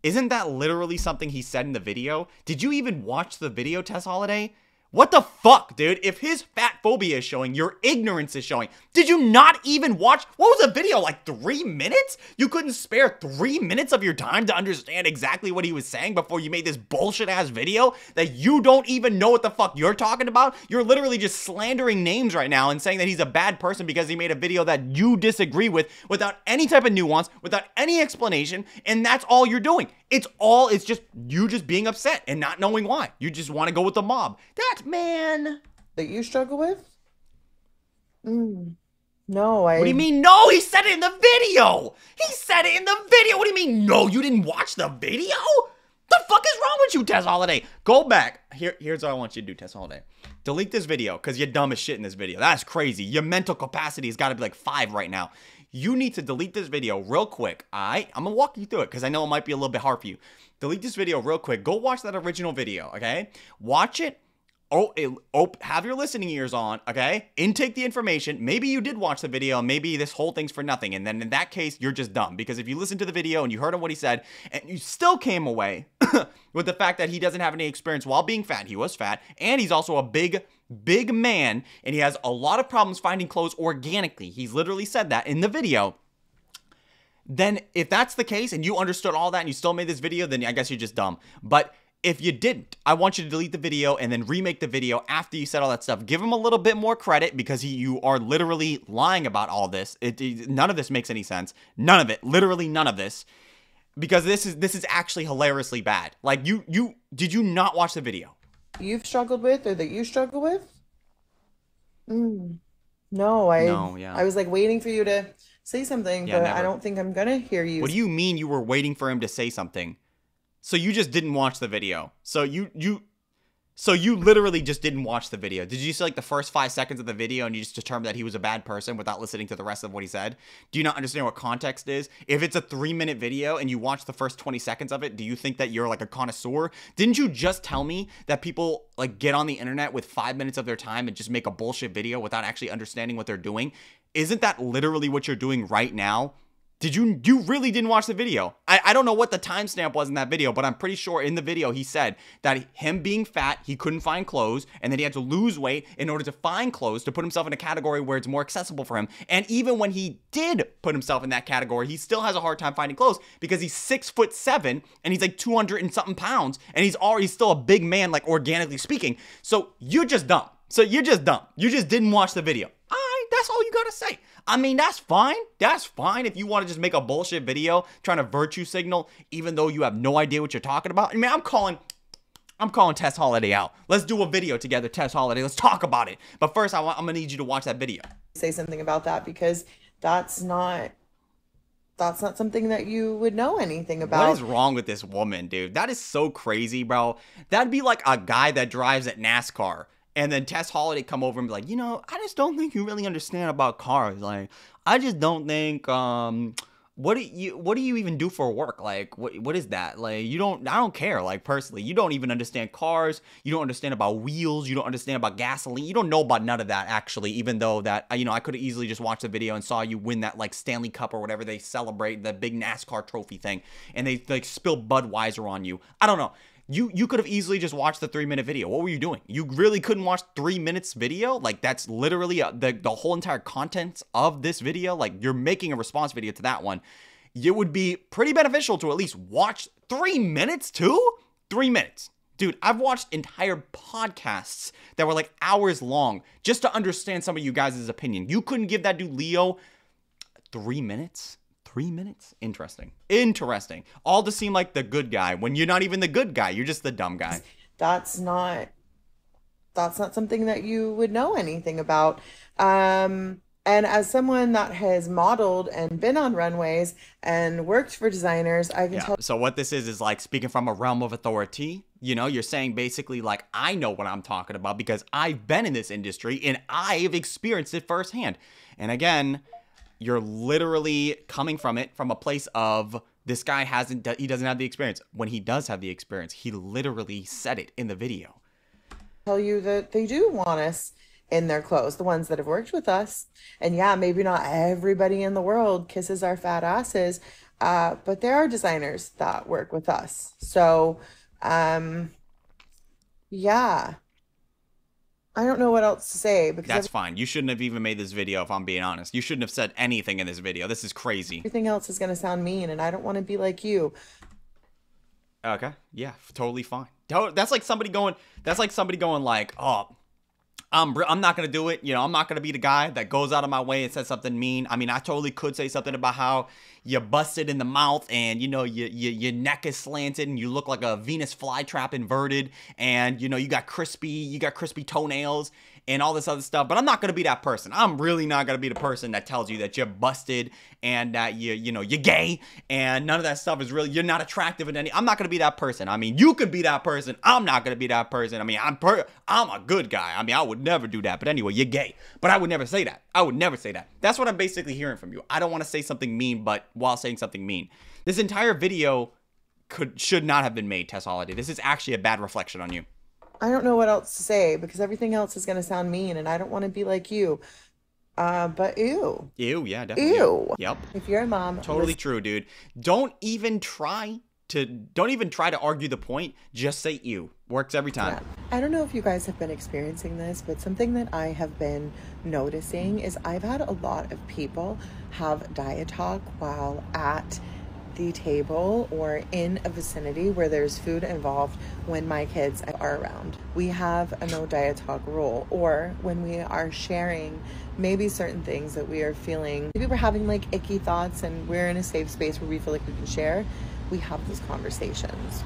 Isn't that literally something he said in the video? Did you even watch the video, Tess Holliday? What the fuck, dude? If his fat phobia is showing, your ignorance is showing. Did you not even watch? What was the video? Like three minutes? You couldn't spare three minutes of your time to understand exactly what he was saying before you made this bullshit ass video that you don't even know what the fuck you're talking about? You're literally just slandering names right now and saying that he's a bad person because he made a video that you disagree with without any type of nuance, without any explanation, and that's all you're doing. It's all, it's just you just being upset and not knowing why. You just want to go with the mob. That man. that you struggle with? Mm, no, I What do you mean? No, he said it in the video. He said it in the video. What do you mean? No, you didn't watch the video? The fuck is wrong with you, Tess Holliday? Go back. Here, here's what I want you to do, Tess Holliday. Delete this video because you're dumb as shit in this video. That's crazy. Your mental capacity has got to be like five right now. You need to delete this video real quick. All right, I'm gonna walk you through it because I know it might be a little bit hard for you. Delete this video real quick. Go watch that original video. Okay, watch it oh, it, oh, have your listening ears on, okay? Intake the information. Maybe you did watch the video, maybe this whole thing's for nothing. And then in that case, you're just dumb because if you listened to the video and you heard him what he said, and you still came away with the fact that he doesn't have any experience while being fat, he was fat, and he's also a big, big man, and he has a lot of problems finding clothes organically. He's literally said that in the video then if that's the case and you understood all that and you still made this video, then I guess you're just dumb. But if you didn't, I want you to delete the video and then remake the video after you said all that stuff. Give him a little bit more credit because he, you are literally lying about all this. It, it- none of this makes any sense. None of it. Literally none of this. Because this is this is actually hilariously bad. Like you you did you not watch the video? You've struggled with or that you struggle with? Mm, no, I No, yeah. I was like waiting for you to say something, Yeah, but never. I don't think I'm gonna hear you. What do you mean you were waiting for him to say something? So you just didn't watch the video. So you you So you literally just didn't watch the video. Did you see like the first five seconds of the video and you just determined that he was a bad person without listening to the rest of what he said? Do you not understand what context is? If it's a three minute video and you watch the first 20 seconds of it, do you think that you're like a connoisseur? Didn't you just tell me that people like get on the internet with five minutes of their time and just make a bullshit video without actually understanding what they're doing? Isn't that literally what you're doing right now? Did you you really didn't watch the video? I, I don't know what the timestamp was in that video, but I'm pretty sure in the video he said that him being fat, he couldn't find clothes, and that he had to lose weight in order to find clothes to put himself in a category where it's more accessible for him. And even when he did put himself in that category, he still has a hard time finding clothes because he's six foot seven and he's like 200 and something pounds, and he's already still a big man, like organically speaking. So you're just dumb. So you're just dumb. You just didn't watch the video. That's all you gotta say. I mean, that's fine. That's fine if you want to just make a bullshit video trying to virtue signal, even though you have no idea what you're talking about. I mean, I'm calling. I'm calling Tess Holliday out. Let's do a video together, Tess Holliday. Let's talk about it. But first, I want, I'm gonna need you to watch that video. Say something about that because that's not that's not something that you would know anything about. What is wrong with this woman, dude? That is so crazy, bro. That'd be like a guy that drives at NASCAR and then Tess Holliday come over and be like, you know, I just don't think you really understand about cars. Like, I just don't think um what do you what do you even do for work? Like what what is that? Like you don't I don't care, like personally. You don't even understand cars, you don't understand about wheels, you don't understand about gasoline, you don't know about none of that actually, even though that you know, I could have easily just watched the video and saw you win that like Stanley Cup or whatever they celebrate, the big NASCAR trophy thing, and they like spill Budweiser on you. I don't know you you could have easily just watched the three minute video. What were you doing? You really couldn't watch three minutes video. Like that's literally a, uh, the the whole entire contents of this video. Like you're making a response video to that one. It would be pretty beneficial to at least watch three minutes too. Three minutes. Dude, I've watched entire podcasts that were like hours long just to understand some of you guys' opinion. You couldn't give that dude Leo three minutes? Three minutes? Interesting. Interesting. All to seem like the good guy when you're not even the good guy. You're just the dumb guy. That's not that's not something that you would know anything about. Um and as someone that has modeled and been on runways and worked for designers, I can yeah. tell. So what this is is like speaking from a realm of authority. You know, you're saying basically like I know what I'm talking about because I've been in this industry and I've experienced it firsthand. And again, you're literally coming from it from a place of this guy hasn't he doesn't have the experience. When he does have the experience he literally said it in the video. Tell you that they do want us in their clothes the ones that have worked with us. And yeah maybe not everybody in the world kisses our fat asses uh, but there are designers that work with us. So um yeah I don't know what else to say because That's fine. You shouldn't have even made this video if I'm being honest. You shouldn't have said anything in this video. This is crazy. Everything else is going to sound mean and I don't want to be like you. Okay. Yeah, totally fine. That's like somebody going that's like somebody going like, "Oh, I'm I'm not gonna do it. You know, I'm not gonna be the guy that goes out of my way and says something mean. I mean, I totally could say something about how you're busted in the mouth and you know you, you, your neck is slanted and you look like a Venus flytrap inverted and you know you got crispy you got crispy toenails and all this other stuff. But I'm not gonna be that person. I'm really not gonna be the person that tells you that you're busted and that you you know you're gay and none of that stuff is really you're not attractive in any. I'm not gonna be that person. I mean, you could be that person. I'm not gonna be that person. I mean, I'm per I'm a good guy. I mean, I would never do that. But anyway, you're gay. But I would never say that. I would never say that. That's what I'm basically hearing from you. I don't want to say something mean, but while saying something mean, this entire video could should not have been made, Tess Holliday. This is actually a bad reflection on you. I don't know what else to say because everything else is going to sound mean and I don't want to be like you. Uh, but ew. Ew, yeah, definitely. Ew. Yep. If you're a mom. Totally true, dude. Don't even try to don't even try to argue the point. Just say ew. Works every time. Yeah. I don't know if you guys have been experiencing this, but something that I have been noticing is I've had a lot of people have diet talk while at the table or in a vicinity where there's food involved when my kids are around. We have a no diet talk rule, or when we are sharing maybe certain things that we are feeling, maybe we're having like icky thoughts and we're in a safe space where we feel like we can share, we have these conversations.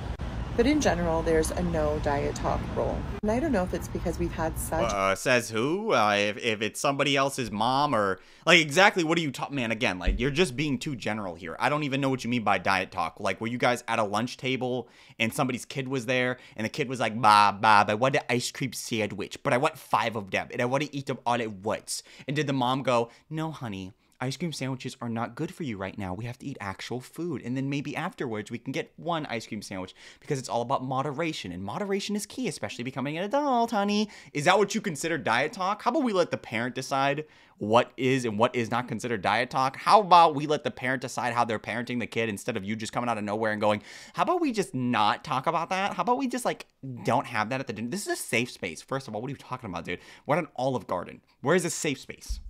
But in general, there's a no diet talk rule. And I don't know if it's because we've had such. Uh, says who? Uh, if, if it's somebody else's mom or like exactly what are you talking? Man, again, like you're just being too general here. I don't even know what you mean by diet talk. Like, were you guys at a lunch table and somebody's kid was there and the kid was like, "Bob, Bob, I want an ice cream sandwich, but I want five of them and I want to eat them all at once." And did the mom go, "No, honey." Ice cream sandwiches are not good for you right now. We have to eat actual food. And then maybe afterwards we can get one ice cream sandwich because it's all about moderation. And moderation is key, especially becoming an adult, honey. Is that what you consider diet talk? How about we let the parent decide what is and what is not considered diet talk? How about we let the parent decide how they're parenting the kid instead of you just coming out of nowhere and going, how about we just not talk about that? How about we just like don't have that at the dinner? This is a safe space. First of all, what are you talking about, dude? What an Olive Garden. Where is a safe space?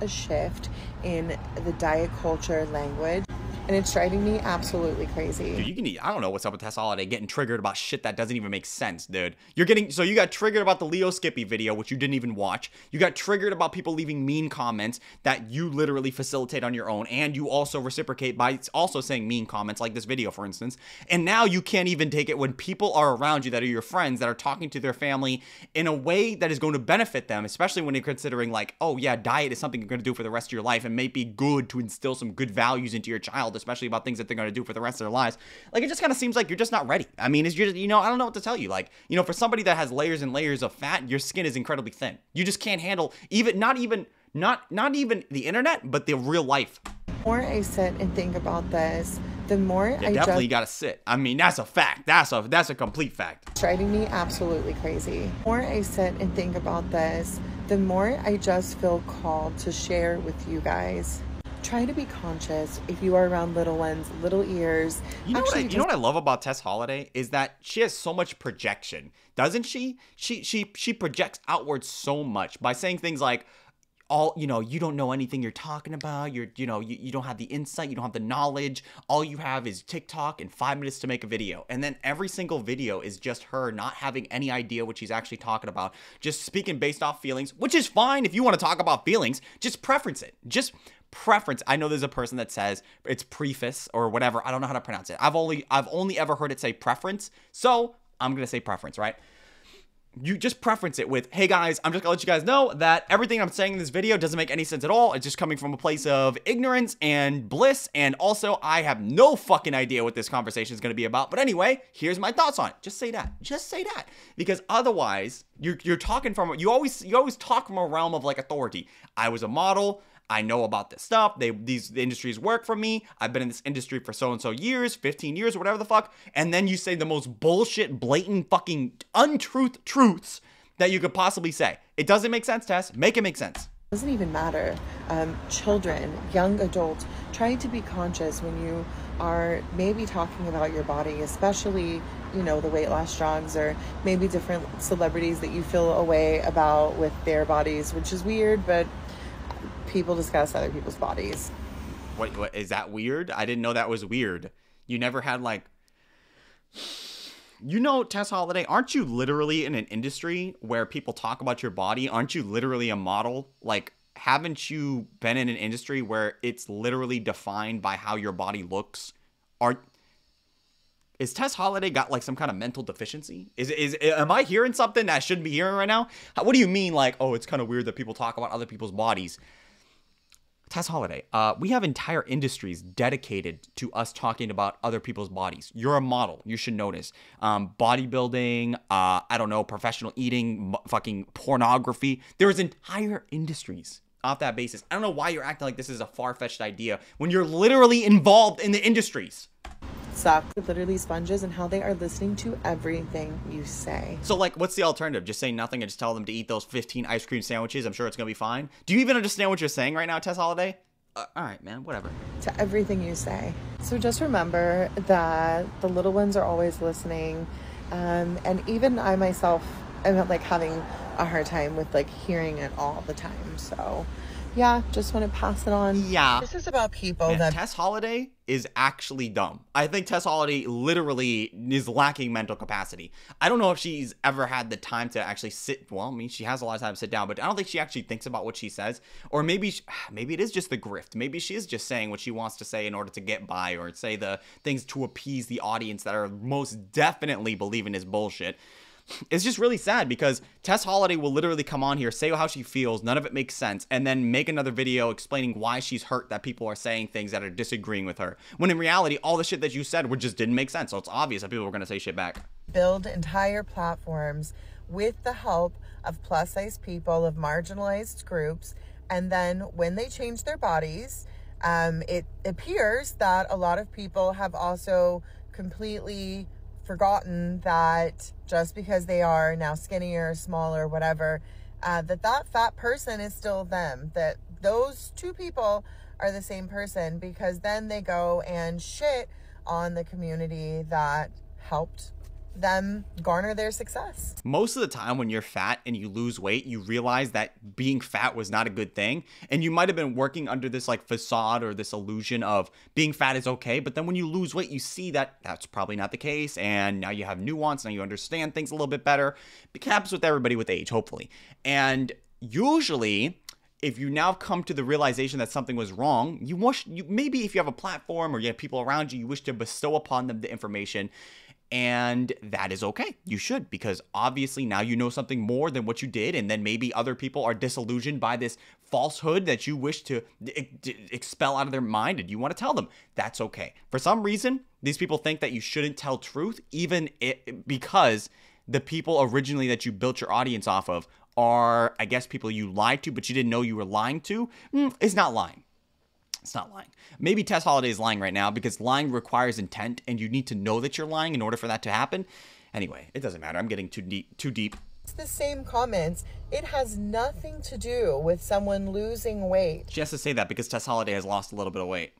A shift in the diet culture language and it's driving me absolutely crazy. Dude, you can eat. I don't know what's up with Tess Holliday getting triggered about shit that doesn't even make sense, dude. You're getting so you got triggered about the Leo Skepi video, which you didn't even watch. You got triggered about people leaving mean comments that you literally facilitate on your own, and you also reciprocate by also saying mean comments, like this video, for instance. And now you can't even take it when people are around you that are your friends that are talking to their family in a way that is going to benefit them, especially when you're considering like, oh yeah, diet is something you're going to do for the rest of your life and may be good to instill some good values into your child especially about things that they're going to do for the rest of their lives. Like it just kind of seems like you're just not ready. I mean, it's just you know I don't know what to tell you. Like you know, for somebody that has layers and layers of fat, your skin is incredibly thin. You just can't handle even not even not not even the internet, but the real life. The more I sit and think about this, the more yeah, I definitely just, gotta sit. I mean, that's a fact. That's a that's a complete fact. It's driving me absolutely crazy. The more I sit and think about this, the more I just feel called to share with you guys try to be conscious if you are around little ones, little ears. You know, Actually, what I, you know what I love about Tess Holliday is that she has so much projection, doesn't she? She she she projects outwards so much by saying things like, all you know you don't know anything you're talking about you're you know you, you don't have the insight you don't have the knowledge all you have is tiktok and five minutes to make a video and then every single video is just her not having any idea what she's actually talking about just speaking based off feelings which is fine if you want to talk about feelings just preference it just preference. I know there's a person that says it's preface or whatever. I don't know how to pronounce it. I've only I've only ever heard it say preference. So I'm gonna say preference, right? You just preference it with, hey guys, I'm just gonna let you guys know that everything I'm saying in this video doesn't make any sense at all. It's just coming from a place of ignorance and bliss. And also, I have no fucking idea what this conversation is gonna be about. But anyway, here's my thoughts on it. Just say that. Just say that. Because otherwise, you're, you're talking from, you always, you always talk from a realm of like authority. I was a model. I know about this stuff. They these the industries work for me. I've been in this industry for so and so years, 15 years, whatever the fuck. And then you say the most bullshit, blatant, fucking untruth truths that you could possibly say. It doesn't make sense, Tess. Make it make sense. Doesn't even matter. Um, children, young adults, try to be conscious when you are maybe talking about your body, especially you know the weight loss drugs or maybe different celebrities that you feel a way about with their bodies, which is weird, but people discuss other people's bodies. What, what is that weird? I didn't know that was weird. You never had like you know, Tess Holliday, aren't you literally in an industry where people talk about your body? Aren't you literally a model? Like, haven't you been in an industry where it's literally defined by how your body looks? Are is Tess Holliday got like some kind of mental deficiency? Is is am I hearing something that I shouldn't be hearing right now? What do you mean like, oh, it's kind of weird that people talk about other people's bodies? Tess Holliday, uh, we have entire industries dedicated to us talking about other people's bodies. You're a model. You should notice. Um, bodybuilding, uh, I don't know, professional eating, fucking pornography. There's entire industries off that basis. I don't know why you're acting like this is a far fetched idea when you're literally involved in the industries suck literally sponges and how they are listening to everything you say. So like what's the alternative? Just say nothing and just tell them to eat those 15 ice cream sandwiches. I'm sure it's going to be fine. Do you even understand what you're saying right now, Tess Holliday? Uh, all right, man, whatever. To everything you say. So just remember that the little ones are always listening. Um, and even I myself am like having a hard time with like hearing it all the time. So yeah, just want to pass it on. Yeah. This is about people Man, that Tess Holliday is actually dumb. I think Tess Holliday literally is lacking mental capacity. I don't know if she's ever had the time to actually sit. Well, I mean, she has a lot of time to sit down, but I don't think she actually thinks about what she says. Or maybe, she, maybe it is just the grift. Maybe she is just saying what she wants to say in order to get by, or say the things to appease the audience that are most definitely believing is bullshit it's just really sad because Tess Holliday will literally come on here, say how she feels, none of it makes sense, and then make another video explaining why she's hurt that people are saying things that are disagreeing with her. When in reality, all the shit that you said just didn't make sense. So it's obvious that people were gonna say shit back. build entire platforms with the help of plus size people, of marginalized groups. And then when they change their bodies, um, it appears that a lot of people have also completely forgotten that just because they are now skinnier, smaller, whatever, uh, that that fat person is still them. That those two people are the same person because then they go and shit on the community that helped them garner their success. Most of the time, when you're fat and you lose weight, you realize that being fat was not a good thing. And you might have been working under this like facade or this illusion of being fat is okay. But then when you lose weight, you see that that's probably not the case. And now you have nuance. Now you understand things a little bit better. It happens with everybody with age, hopefully. And usually, if you now come to the realization that something was wrong, you wish you maybe if you have a platform or you have people around you, you wish to bestow upon them the information and that is okay. You should, because obviously now you know something more than what you did, and then maybe other people are disillusioned by this falsehood that you wish to expel out of their mind, and you want to tell them that's okay. For some reason, these people think that you shouldn't tell truth, even it, because the people originally that you built your audience off of are, I guess, people you lied to, but you didn't know you were lying to. Mm, it's not lying. It's not lying. Maybe Tess Holliday is lying right now because lying requires intent and you need to know that you're lying in order for that to happen. Anyway, it doesn't matter. I'm getting too deep too deep. It's the same comments. It has nothing to do with someone losing weight. She has to say that because Tess Holliday has lost a little bit of weight.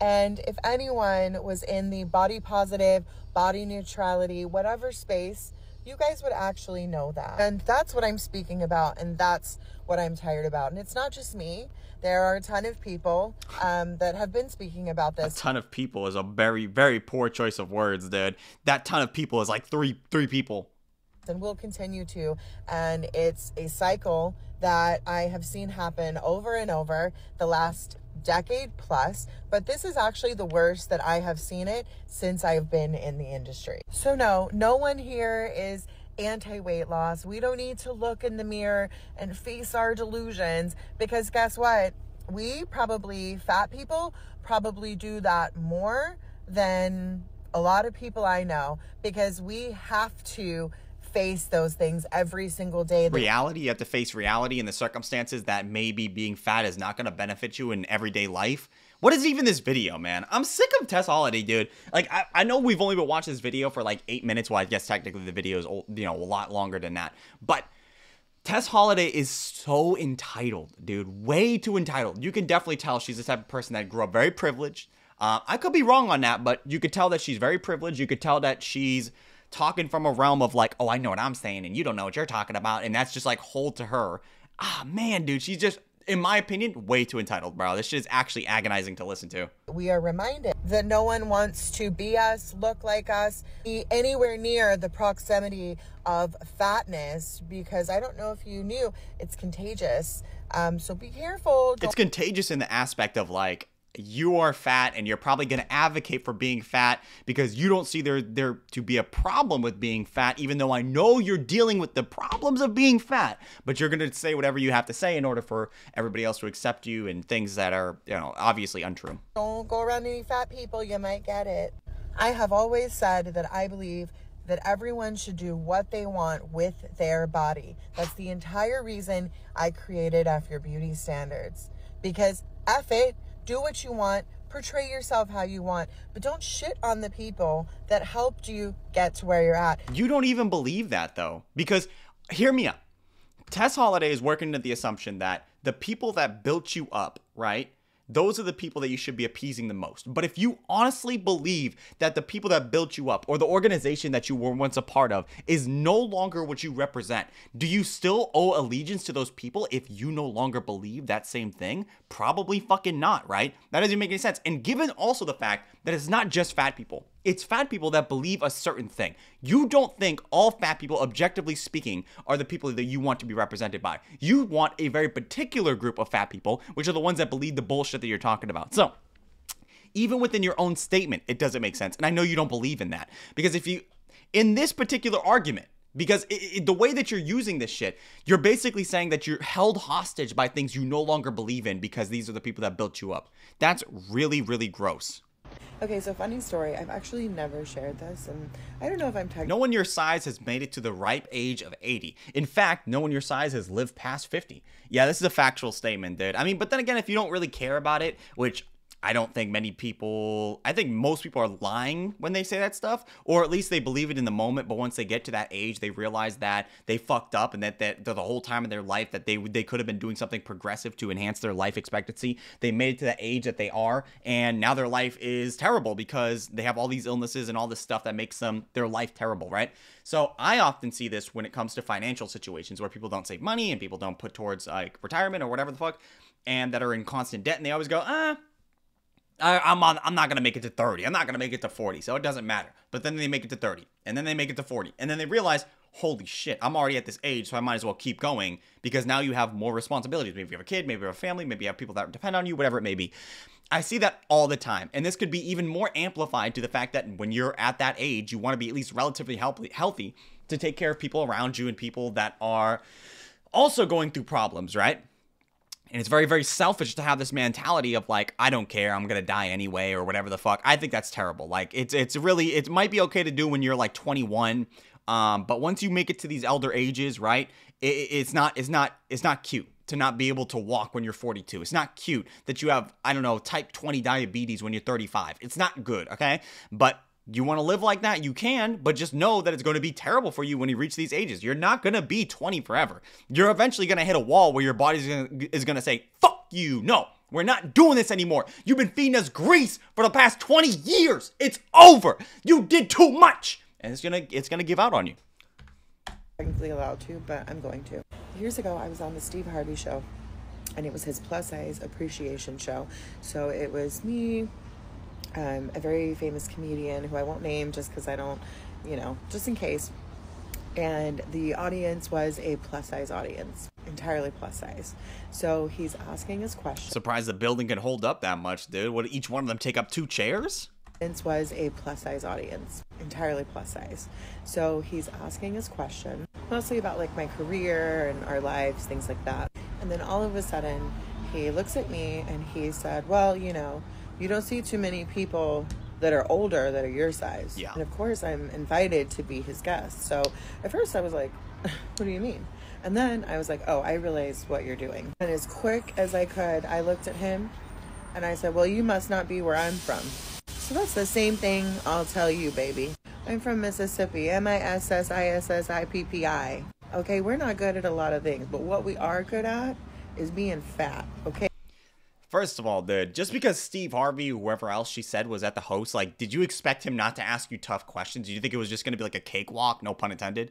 And if anyone was in the body positive, body neutrality, whatever space, you guys would actually know that. And that's what I'm speaking about. And that's what I'm tired about. And it's not just me. There are a ton of people um, that have been speaking about this. A ton of people is a very very poor choice of words, dude. That ton of people is like three three people. and will continue to. And it's a cycle that I have seen happen over and over the last decade plus. But this is actually the worst that I have seen it since I've been in the industry. So, no, no one here is anti weight loss. We don't need to look in the mirror and face our delusions because guess what? We probably, fat people, probably do that more than a lot of people I know because we have to face those things every single day. Reality, you have to face reality and the circumstances that maybe being fat is not going to benefit you in everyday life. What is even this video, man? I'm sick of Tess Holliday, dude. Like, I, I know we've only been watching this video for like eight minutes. Well, I guess technically the video is, you know, a lot longer than that. But Tess Holliday is so entitled, dude. Way too entitled. You can definitely tell she's the type of person that grew up very privileged. Uh, I could be wrong on that, but you could tell that she's very privileged. You could tell that she's talking from a realm of like, oh, I know what I'm saying, and you don't know what you're talking about, and that's just like hold to her. Ah, man, dude, she's just, in my opinion, way too entitled, bro. This shit is actually agonizing to listen to. we are reminded that no one wants to be us, look like us, be anywhere near the proximity of fatness because I don't know if you knew it's contagious. Um, so be careful. It's contagious in the aspect of like, you are fat and you're probably going to advocate for being fat because you don't see there there to be a problem with being fat even though I know you're dealing with the problems of being fat but you're going to say whatever you have to say in order for everybody else to accept you and things that are you know obviously untrue. don't go around any fat people, you might get it. I have always said that I believe that everyone should do what they want with their body. That's the entire reason I created F Your Beauty Standards. Because F it, do what you want, portray yourself how you want, but don't shit on the people that helped you get to where you're at. You don't even believe that though because hear me out. Tess Holliday is working under the assumption that the people that built you up, right? Those are the people that you should be appeasing the most. But if you honestly believe that the people that built you up or the organization that you were once a part of is no longer what you represent, do you still owe allegiance to those people if you no longer believe that same thing? Probably fucking not, right? That doesn't make any sense. And given also the fact that it's not just fat people, it's fat people that believe a certain thing. You don't think all fat people, objectively speaking, are the people that you want to be represented by. You want a very particular group of fat people, which are the ones that believe the bullshit that you're talking about. So, even within your own statement, it doesn't make sense. And I know you don't believe in that. Because if you, in this particular argument, because it, it, the way that you're using this shit, you're basically saying that you're held hostage by things you no longer believe in because these are the people that built you up. That's really, really gross. Okay, so funny story. I've actually never shared this, and I don't know if I'm technically. No one your size has made it to the ripe age of 80. In fact, no one your size has lived past 50. Yeah, this is a factual statement, dude. I mean, but then again, if you don't really care about it, which I don't think many people, I think most people are lying when they say that stuff, or at least they believe it in the moment. But once they get to that age, they realize that they fucked up and that, that the whole time of their life that they they could have been doing something progressive to enhance their life expectancy. They made it to that age that they are, and now their life is terrible because they have all these illnesses and all this stuff that makes them their life terrible, right? So I often see this when it comes to financial situations where people don't save money and people don't put towards like retirement or whatever the fuck, and that are in constant debt, and they always go, ah. I, am on. I'm not gonna make it to 30. I'm not gonna make it to 40. So it doesn't matter. But then they make it to 30, and then they make it to 40, and then they realize, holy shit, I'm already at this age, so I might as well keep going because now you have more responsibilities. Maybe you have a kid, maybe you have a family, maybe you have people that depend on you, whatever it may be. I see that all the time, and this could be even more amplified to the fact that when you're at that age, you want to be at least relatively healthy, healthy to take care of people around you and people that are also going through problems, right? And it's very, very selfish to have this mentality of like, I don't care, I'm gonna die anyway, or whatever the fuck. I think that's terrible. Like, it's it's really it might be okay to do when you're like 21, um, but once you make it to these elder ages, right? It, it's not it's not it's not cute to not be able to walk when you're 42. It's not cute that you have I don't know type 20 diabetes when you're 35. It's not good, okay? But you want to live like that? You can, but just know that it's going to be terrible for you when you reach these ages. You're not going to be 20 forever. You're eventually going to hit a wall where your body is going to say, fuck you. No, we're not doing this anymore. You've been feeding us grease for the past 20 years. It's over. You did too much. And it's going to it's going to give out on you. Technically allowed to, but I'm going to. Years ago, I was on the Steve Harvey show, and it was his plus size appreciation show. So it was me, um, a very famous comedian who I won't name just because I don't, you know, just in case. And the audience was a plus size audience, entirely plus size. So he's asking us questions. Surprised the building can hold up that much, dude. Would each one of them take up two chairs? was a plus size audience, entirely plus size. So he's asking his question, mostly about like my career and our lives, things like that. And then all of a sudden, he looks at me and he said, Well, you know, you don't see too many people that are older that are your size. Yeah. And of course, I'm invited to be his guest. So at first, I was like, what do you mean? And then I was like, oh, I realize what you're doing. And as quick as I could, I looked at him and I said, well, you must not be where I'm from. So that's the same thing I'll tell you, baby. I'm from Mississippi, M I S S I S S I P P I. Okay, we're not good at a lot of things, but what we are good at is being fat, okay? First of all, dude, just because Steve Harvey, whoever else she said was at the host, like, did you expect him not to ask you tough questions? Did you think it was just going to be like a cakewalk? No pun intended.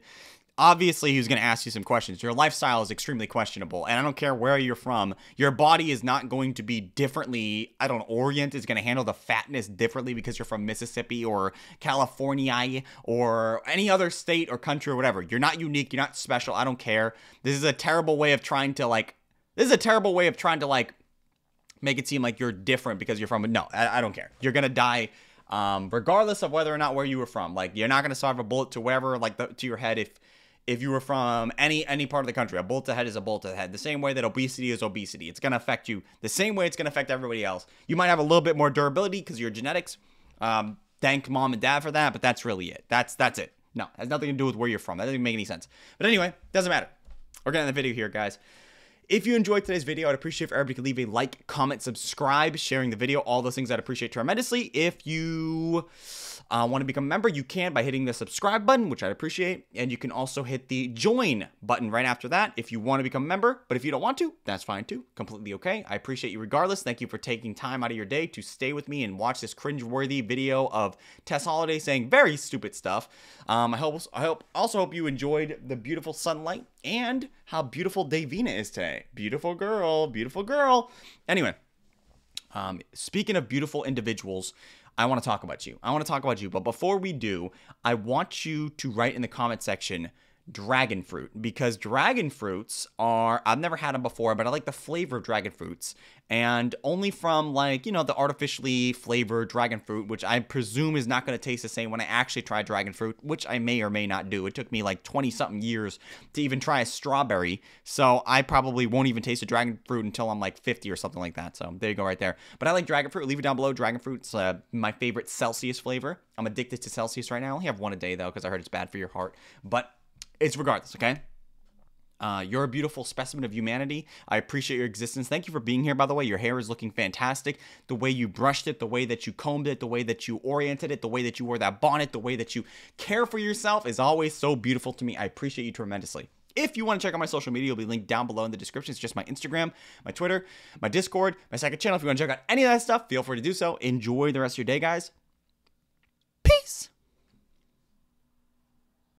Obviously, he was going to ask you some questions. Your lifestyle is extremely questionable, and I don't care where you're from. Your body is not going to be differently. I don't orient is going to handle the fatness differently because you're from Mississippi or California or any other state or country or whatever. You're not unique. You're not special. I don't care. This is a terrible way of trying to like. This is a terrible way of trying to like make it seem like you're different because you're from. No, I, I don't care. You're gonna die, um, regardless of whether or not where you were from. Like you're not gonna survive a bullet to wherever, like the, to your head, if if you were from any any part of the country. A bullet to head is a bullet to the head. The same way that obesity is obesity. It's gonna affect you the same way it's gonna affect everybody else. You might have a little bit more durability because your genetics. Um, thank mom and dad for that, but that's really it. That's that's it. No, has nothing to do with where you're from. That doesn't make any sense. But anyway, doesn't matter. We're getting the video here, guys If you enjoyed today's video, I'd appreciate if everybody could leave a like, comment, subscribe, sharing the video, all those things I'd appreciate tremendously. If you uh, want to become a member, you can by hitting the subscribe button, which I'd appreciate. And you can also hit the join button right after that if you want to become a member. But if you don't want to, that's fine too. Completely okay. I appreciate you regardless. Thank you for taking time out of your day to stay with me and watch this cringe-worthy video of Tess Holliday saying very stupid stuff. Um, I hope I hope also hope you enjoyed the beautiful sunlight and how beautiful Davina is today. Beautiful girl, beautiful girl. Anyway, um, speaking of beautiful individuals, I want to talk about you. I want to talk about you. But before we do, I want you to write in the comment section dragon fruit because dragon fruits are I've never had them before but I like the flavor of dragon fruits. And only from like you know the artificially flavored dragon fruit which I presume is not going to taste the same when I actually try dragon fruit which I may or may not do. It took me like 20 something years to even try a strawberry so I probably won't even taste a dragon fruit until I'm like 50 or something like that. So there you go right there. But I like dragon fruit. Leave it down below. Dragon fruit's uh, my favorite Celsius flavor. I'm addicted to Celsius right now. I only have one a day though because I heard it's bad for your heart. But it's regardless, okay? Uh, you're a beautiful specimen of humanity. I appreciate your existence. Thank you for being here, by the way. Your hair is looking fantastic. The way you brushed it, the way that you combed it, the way that you oriented it, the way that you wore that bonnet, the way that you care for yourself is always so beautiful to me. I appreciate you tremendously. If you want to check out my social media, it'll be linked down below in the description. It's just my Instagram, my Twitter, my Discord, my second channel. If you want to check out any of that stuff, feel free to do so. Enjoy the rest of your day, guys.